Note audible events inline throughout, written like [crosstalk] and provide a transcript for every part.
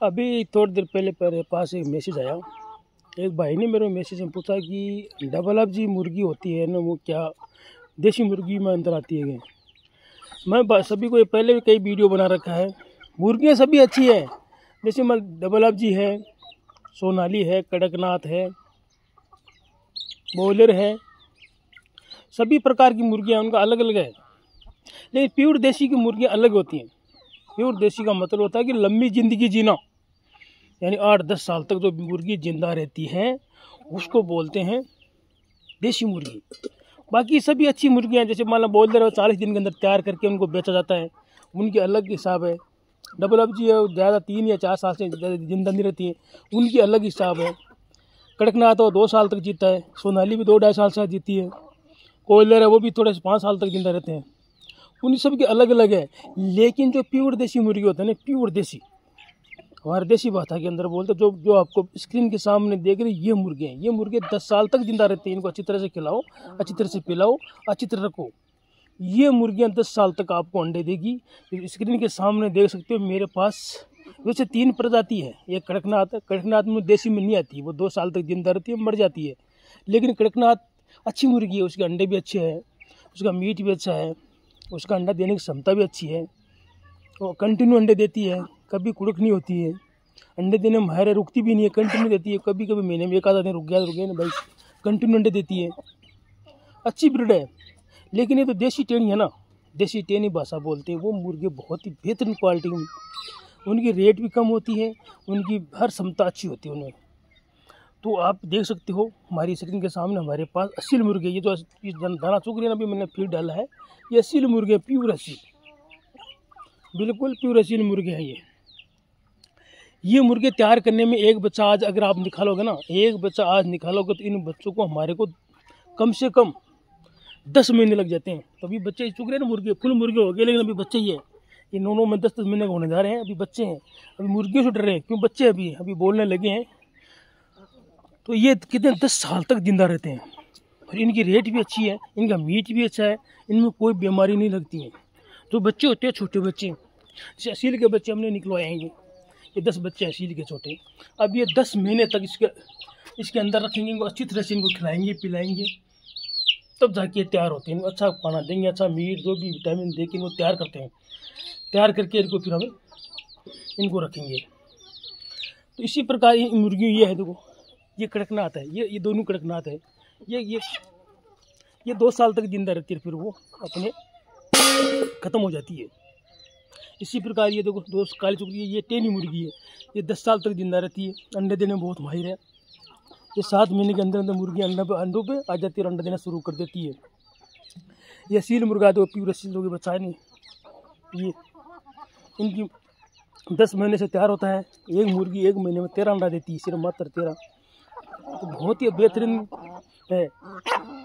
अभी थोड़ी देर पहले मेरे पास एक मैसेज आया। एक भाई ने मेरे मैसेज में पूछा कि डबल अप जी मुर्गी होती है ना, वो क्या देसी मुर्गी में अंदर आती है मैं सभी को पहले भी कई वीडियो बना रखा है। मुर्गियाँ सभी अच्छी है। जैसे मैं डबल अप जी है, सोनाली है, कड़कनाथ है, बॉयलर है। सभी प्रकार की मुर्गियाँ उनका अलग अलग है। लेकिन प्योर देसी की मुर्गियाँ अलग होती हैं। प्योर देसी का मतलब होता है कि लंबी ज़िंदगी जीना। यानी आठ दस साल तक जो मुर्गी ज़िंदा रहती है, उसको बोलते हैं देसी मुर्गी। बाकी सभी अच्छी मुर्गियाँ जैसे मान लो बॉयलर है चालीस दिन के अंदर तैयार करके उनको बेचा जाता है। उनकी अलग हिसाब है। डबल अब जी है ज़्यादा तीन या चार साल से ज़िंदा नहीं रहती है। उनकी अलग हिसाब है। कड़कनाथ तो दो साल तक जीता है। सोनाली भी दो ढाई साल से जीती है। कोयलर है, वो भी थोड़े से पाँच साल तक ज़िंदा रहते हैं। उन सब के अलग अलग है। लेकिन जो प्योर देसी मुर्गी होता है ना प्योर देसी हमारे देसी भाषा के अंदर बोलते जो जो आपको स्क्रीन के सामने देख रहे ये मुर्गे हैं। ये मुर्गे दस साल तक ज़िंदा रहते हैं। इनको अच्छी तरह से खिलाओ अच्छी तरह से पिलाओ अच्छी तरह रखो। ये मुर्गियाँ दस साल तक आपको अंडे देगी। स्क्रीन के सामने देख सकते हो मेरे पास वैसे तीन प्रजाति है। एक कड़कनाथ कड़कनाथ में देसी में नहीं आती वो दो साल तक ज़िंदा रहती है मर जाती है। लेकिन कड़कनाथ अच्छी मुर्गी है उसके अंडे भी अच्छे हैं उसका मीट भी अच्छा है उसका अंडा देने की क्षमता भी अच्छी है वो कंटिन्यू अंडे देती है। कभी कुड़क नहीं होती है। अंडे देने में माहिर रुकती भी नहीं है, कंटिन्यू देती है। कभी कभी महीने में एक आधा दिन रुक गया रुक गया ना भाई। कंटिन्यू अंडे देती है। अच्छी ब्रिड है। लेकिन ये तो देसी टेनी है ना। देसी टेनी भाषा बोलते हैं। वो मुर्गे बहुत ही बेहतरीन क्वालिटी में। उनकी रेट भी कम होती है। उनकी हर क्षमता अच्छी होती है उनमें। तो आप देख सकते हो, हमारी स्क्रीन के सामने हमारे पास असील मुर्गे ये जो दाना चुक ना अभी मैंने फ़ीड डाला है। ये असील मुर्गे प्योर असील। बिल्कुल प्योर असील मुर्गे हैं ये। ये मुर्गे तैयार करने में एक बच्चा आज अगर आप निकालोगे ना, एक बच्चा आज निकालोगे तो इन बच्चों को हमारे को कम से कम दस महीने लग जाते हैं। तो अभी बच्चे चुक रहे हैं ना मुर्गे, फुल मुर्गे हो गए, लेकिन अभी बच्चे ही है। ये नौ नौ में दस दस महीने होने जा रहे हैं, अभी बच्चे हैं। अभी मुर्गियों से डर रहे हैं, क्यों बच्चे अभी अभी बोलने लगे हैं। तो ये कितने दस साल तक ज़िंदा रहते हैं। और इनकी रेट भी अच्छी है, इनका मीट भी अच्छा है, इनमें कोई बीमारी नहीं लगती है। जो बच्चे होते हैं, छोटे बच्चे, जैसे असील के बच्चे हमने निकलवाएँगे ये दस बच्चे असील के छोटे। अब ये दस महीने तक इसके इसके अंदर रखेंगे, इनको अच्छी तरह से इनको खिलाएँगे, पिलाएँगे। तब जाके तैयार होते हैं। अच्छा खाना देंगे अच्छा मीट, जो भी विटामिन दे के इनको तैयार करते हैं। तैयार करके इनको फिर हमें इनको रखेंगे। तो इसी प्रकार ये मुर्गी, ये है देखो, ये कड़कनाथ है। ये ये दोनों कड़कनाथ है। ये ये ये दो साल तक ज़िंदा रहती है, फिर वो अपने ख़त्म हो जाती है। इसी प्रकार ये देखो दो काली चुकड़ी है, ये टेनी मुर्गी है। ये दस साल तक ज़िंदा रहती है, अंडे देने में बहुत माहिर है। ये सात महीने के अंदर अंदर मुर्गी अंडा पे, अंडों पे आ जाती है और अंडा देना शुरू कर देती है। ये सील मुर्गा तो प्यूर सील लोग बच्चा नहीं। ये इनकी दस महीने से तैयार होता है, एक मुर्गी एक महीने में तेरह अंडा देती है, सिर्फ़ मात्र तेरह। तो बहुत ही बेहतरीन है।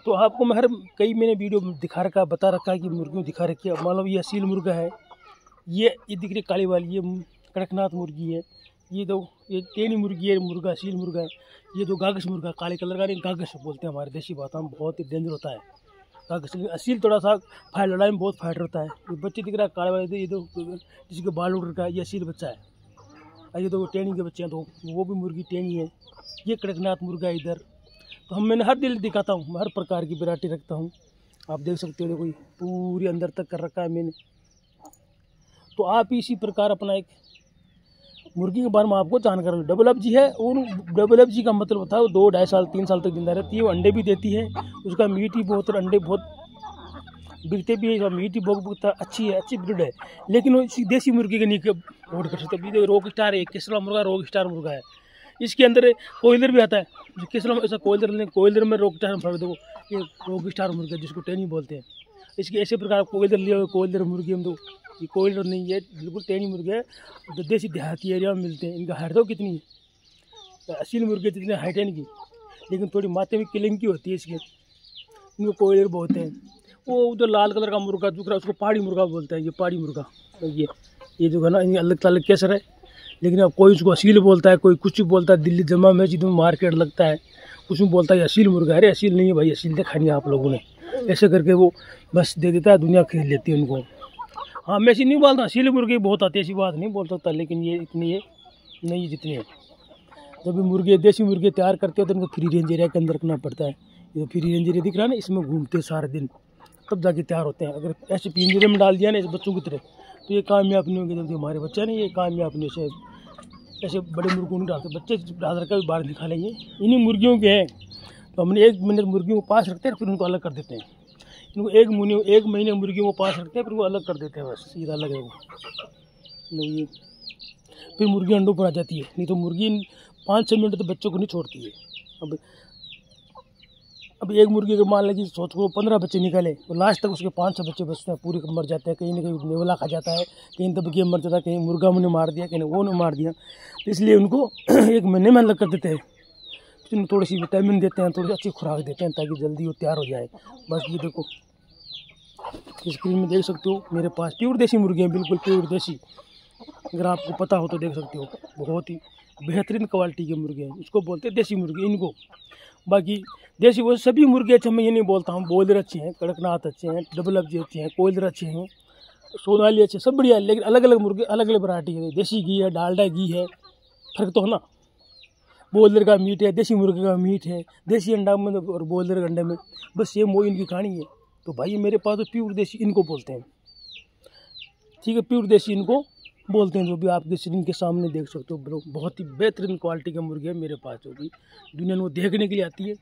तो आपको मैं हर कई मैंने वीडियो दिखा रखा, बता रखा है कि मुर्गियों दिखा रखी है। मान लो ये असील मुर्गा है ये ये दिख रही काली वाली, ये कड़कनाथ मुर्गी है। ये दो, ये टेनी मुर्गी है, मुर्गा असील मुर्गा ये दो गागस मुर्गा काले कलर का नहीं, गागस बोलते हैं हमारे देशी भाषा में, बहुत ही डेंजर होता है। गागस असील थोड़ा सा फाइट, लड़ाई में बहुत फाइट रहता है। ये बच्चे दिख रहा है काले वाले, ये दो, जिसके बाल उड़ रखा है, ये असील बच्चा है। ये दो टेनी के बच्चे हैं तो वो भी मुर्गी टेनी है। ये कड़कनाथ मुर्गा इधर। तो हम मैंने हर दिल दिखाता हूँ, हर प्रकार की वरायटी रखता हूँ। आप देख सकते हो देखो पूरी अंदर तक कर रखा है मैंने। तो आप इसी प्रकार अपना एक मुर्गी के बारे में आपको जानकारी डबल एफ़ जी है और डबल एफ़ जी का मतलब होता है दो, ढाई साल, तीन साल तक ज़िंदा रहती है, वो अंडे भी देती है, उसका मीट ही बहुत और अंडे बहुत बिकते भी है मीट ही बहुत अच्छी है, अच्छी ब्रिड है। लेकिन वो इसी देसी मुर्गी के नीचे वोट कर सकते रोग स्टार है केसरा मुर्गा रोग स्टार मुर्गा है। इसके अंदर कोयलर भी आता है, जो किस ऐसा कोयलर कोयलर में रोग स्टार फल देखो ये रोग स्टार मुर्गा जिसको टेनी बोलते हैं। इसके ऐसे प्रकार कोयलर लिया हुआ कोयलर मुर्गी हम तो ये कोयलर नहीं है, बिल्कुल टेनी मुर्गे है। तो देसी देहाती एरिया में मिलते हैं। इनका हाइट तो कितनी है? तो असील मुर्गे जितने हाइट है इनकी। लेकिन थोड़ी माथे में किलिंग की होती है इसके। इनको कोयलर बोलते हैं। वो उधर लाल कलर का मुर्गा दूसरा, उसको पहाड़ी मुर्गा बोलते हैं। ये पहाड़ी मुर्गा। तो ये ये जो है ना, इनके अलग अलग कैसर है लेकिन अब कोई उसको असील बोलता है, कोई कुछ बोलता है, दिल्ली जमा में जितने मार्केट लगता है कुछ बोलता है असील मुर्गा अरे, असील नहीं है भाई, असील देखा नहीं आप लोगों ने। ऐसे करके वो बस दे देता है, दुनिया खरीद लेती है उनको। हाँ मैं ऐसी नहीं बोलता असील मुर्गे बहुत आती है ऐसी बात, नहीं बोल सकता, लेकिन ये इतनी ये नहीं जितनी है। जब भी मुर्गे, देसी मुर्गे तैयार करते हो तो उनको फ्री रेंज एरिया के अंदर रखना पड़ता है। ये फ्री रेंज एरिया दिख रहा है ना, इसमें घूमते सारे दिन, तब जाके तैयार होते हैं। अगर ऐसे पिंजरे में डाल दिया ना ऐसे बच्चों की तरह तो ये कामयाब नहीं होंगे, जब हमारे बच्चे नहीं, ये कामयाब नहीं, ऐसे ऐसे बड़े मुर्गों नहीं डालते। बच्चे डाल रखा भी बाहर निकालेंगे। इन्हीं मुर्गियों के हैं। तो हमने एक महीने मुर्गियों को पास रखते हैं, फिर उनको अलग कर देते हैं। इनको एक महीने एक महीने मुर्गियों को पास रखते हैं, फिर वो अलग कर देते हैं बस, सीधा अलग है वो। ये फिर मुर्गी अंडों पर आ जाती है, नहीं तो मुर्गी पाँच छः मिनट तो बच्चों को नहीं छोड़ती है। अब अब एक मुर्गी को मान लगी सोच को पंद्रह बच्चे निकाले तो लास्ट तक उसके पाँच छः बच्चे बचते हैं, पूरे मर जाते हैं, कहीं ना कहीं नेवला खा जाता है, कहीं दबके मर जाता है, कहीं मुर्गा मुझे मार दिया, कहीं वो ने मार दिया। तो इसलिए उनको [clears throat] एक महीने में अलग कर देते हैं। फिर थोड़ी सी विटामिन देते हैं थोड़ी अच्छी खुराक देते हैं ताकि जल्दी वो तैयार हो जाए। बस ये देखो। स्क्रीन में देख सकते हो, मेरे पास प्योर देसी मुर्गे हैं, बिल्कुल प्योर देसी। अगर आपको पता हो तो देख सकते हो। बहुत ही बेहतरीन क्वालिटी के मुर्गे हैं। इसको बोलते हैं देसी मुर्गे, इनको। बाकी देसी वो सभी मुर्गे अच्छे, मैं ये नहीं बोलता हूँ बोलर अच्छे हैं, कड़कनाथ अच्छे हैं, डबल अफजी अच्छे हैं, कोयलर अच्छे हैं, सोनाली अच्छे सब बढ़िया है, लेकिन अलग अलग मुर्गे अलग अलग वरायटी है। देसी घी है, डालडा घी है, फ़र्क तो है ना? बोलर का मीट है, देसी मुर्गे का मीट है, देसी अंडा में और बोलर के अंडे में। बस सेम वो इनकी कहानी है। तो भाई मेरे पास तो प्योर देसी इनको बोलते हैं। ठीक है प्योर देसी इनको बोलते हैं जो भी आपके स्क्रीन के सामने देख सकते हो, ब्रो। बहुत ही बेहतरीन क्वालिटी के मुर्गे हैं मेरे पास जो भी दुनिया में देखने के लिए आती है।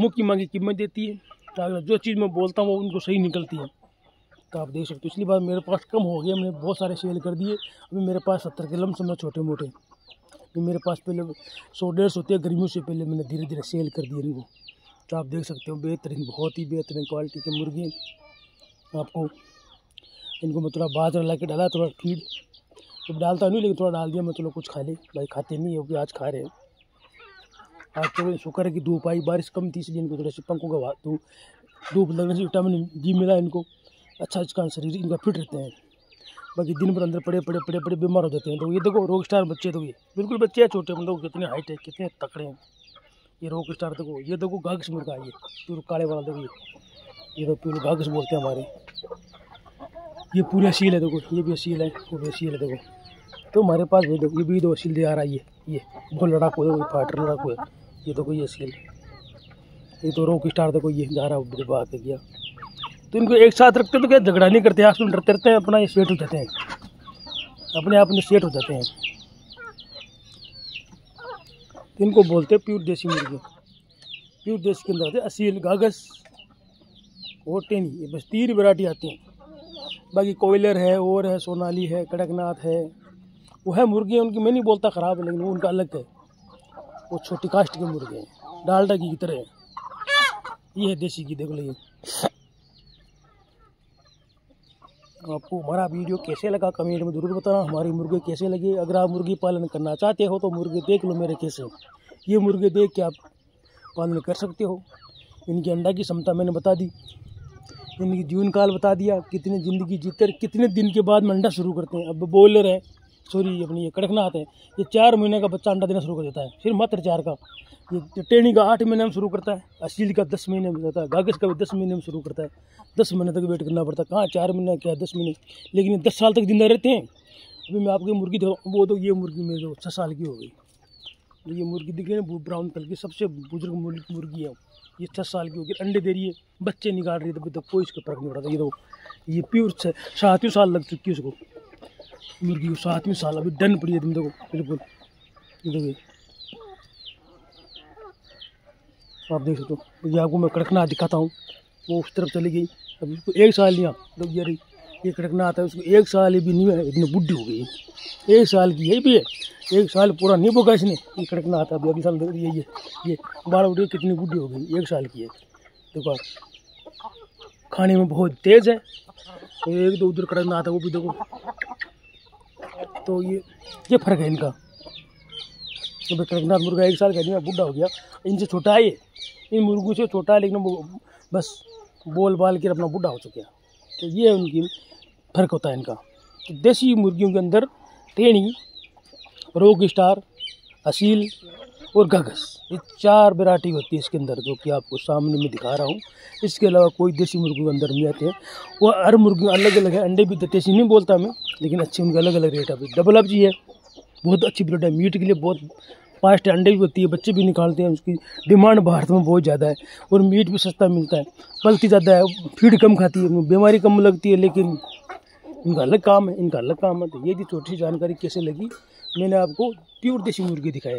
मुँह की मांगी कीमत देती है। ताकि जो चीज़ मैं बोलता हूँ, वो उनको सही निकलती है। तो आप देख सकते हो इसलिए बार मेरे पास कम हो गया, मैंने बहुत सारे सेल कर दिए। अभी मेरे पास सत्तर के लम्स छोटे मोटे तो मेरे पास पहले सौ डेढ़ सौ होते गर्मियों से पहले मैंने धीरे धीरे सेल कर दिए इनको। तो आप देख सकते हो बेहतरीन, बहुत ही बेहतरीन क्वालिटी के मुर्गे आपको इनको मैं थोड़ा बाजरा ला के डाला, थोड़ा फ़ीड जब डालता नहीं, लेकिन थोड़ा डाल दिया, मैं चलो कुछ खा ले। भाई खाते नहीं है वो आज खा रहे हैं। आज तो शुक्र है कि धूप आई, बारिश कम थी, इसलिए इनको थोड़ा सी पंखों का धूप लगने से विटामिन डी मिला इनको। अच्छा इसका शरीर, इनका फिट रहते हैं। बाकी दिन भर अंदर पड़े पड़े पड़े पड़े, बीमार हो जाते हैं। तो ये देखो रोग स्टार बच्चे तो ये, बिल्कुल बच्चे हैं, छोटे मतलब कितने हाइट है, कितने तकड़े हैं। ये रोग स्टार देखो, ये देखो गागस मुर्गा ये प्योर काले वाला देखो ये। ये तो प्योर गागस बोलते हैं हमारे। ये पूरी असील है देखो, ये भी असील है, वो भी असील है देखो। तो हमारे पास भी देखो, ये भी दो असील दे आ रहा है ये ये वो लड़ाकू है फाइटर लड़ाकू है। ये देखो ये असील। ये तो रोक स्टार देखो, ये जा रहा है बात है तो इनको एक साथ रखते तो क्या झगड़ा नहीं करते आप डरते रहते हैं, अपना ये सेट हो जाते हैं। अपने आप में सेट हो जाते हैं। तो इनको बोलते हैं प्योर देसी मुर्गे। प्योर देसी के अंदर आते असील, गागस, और टेनी, ये बस तीन वरायटी आती हैं। बाकी कोयलर है, और है, सोनाली है, कड़कनाथ है, वो है मुर्गे, उनकी मैं नहीं बोलता ख़राब है लेकिन वो उनका अलग है। वो छोटी कास्ट के मुर्गे हैं, डालडा की तरह ये है देसी की, देख लीजिए आपको हमारा वीडियो कैसे लगा कमेंट में ज़रूर बताना, हमारी मुर्गे कैसे लगे? अगर आप मुर्गी पालन करना चाहते हो तो मुर्गे देख लो मेरे कैसे ये मुर्गे देख के आप पालन कर सकते हो। इनकी अंडा की क्षमता मैंने बता दी। इनकी जीवन काल बता दिया। कितने ज़िंदगी जीते कितने दिन के बाद में अंडा शुरू करते हैं। अब बॉयलर है सॉरी, अपनी ये कड़कनाथ है, ये चार महीने का बच्चा अंडा देना शुरू कर देता है, फिर मात्र चार का। ये टेणी का आठ महीने में शुरू करता है, असील का दस महीने में जाता है, गागस का भी दस महीने में शुरू करता है। दस महीने तक वेट करना पड़ता है, कहाँ चार महीने, क्या दस महीने? लेकिन ये दस साल तक ज़िंदा रहते हैं। अभी मैं आपकी मुर्गी वो तो ये मुर्गी मेरे जो छः साल की हो गई। ये मुर्गी दिखे ना ब्राउन कलर की सबसे बुज़ुर्ग मुर्गी है ये छः साल की होगी, अंडे दे रही है, बच्चे निकाल रही है, तभी तक कोई इसका फ़र्क नहीं पड़ता। ये तो ये प्योर सातवीं साल लग चुकी है उसको। मुर्गी को सातवीं साल अभी डन पड़ी है तुम देखो, बिल्कुल। ये देखो आप देख सकते हो। ये आपको मैं कड़कनाथ दिखाता हूँ। वो उस तरफ़ चली गई। अभी उसको एक साल नहीं मतलब ये रही। ये कड़कनाथ है, उसको एक साल ये भी नहीं है, इतनी बुढ़ी हो गई। एक साल की यही भी है। एक साल पूरा नहीं बोगा इसने, ये कड़कना आता अभी अगले साल ये ये ये बारह उठी कितनी बुढ़ी हो गई। एक साल की है। देखो खाने में बहुत तेज़ है। तो एक दो उधर कड़कना आता वो भी देखो। तो ये ये फ़र्क है इनका। तो कड़कनाथ मुर्गा एक साल का नहीं बूढ़ा हो गया। इनसे छोटा है ये। इन मुर्गों से छोटा है, लेकिन बस बोल बाल कर अपना बूढ़ा हो चुके तो ये उनकी फ़र्क होता है इनका। तो देसी मुर्गियों के अंदर टेणी रोग स्टार, असील और गगस। ये चार वैरायटी होती है इसके अंदर जो कि आपको सामने में दिखा रहा हूँ। इसके अलावा कोई देसी मुर्गी अंदर नहीं आते हैं। वो हर मुर्गी अलग अलग है। अंडे भी देते नहीं बोलता मैं, लेकिन अच्छे उनके अलग अलग रेट है। अभी डबल अब जी है। बहुत अच्छी ब्रीड है। मीट के लिए बहुत फास्ट अंडे भी होती है। बच्चे भी निकालते हैं। उसकी डिमांड भारत में बहुत ज़्यादा है। और मीट भी सस्ता मिलता है। पलती ज़्यादा है। फ़ीड कम खाती है। बीमारी कम लगती है, लेकिन इनका अलग काम है। इनका अलग काम है। तो ये भी छोटी सी जानकारी कैसे लगी। मैंने आपको प्योर देसी मुर्गी दिखाई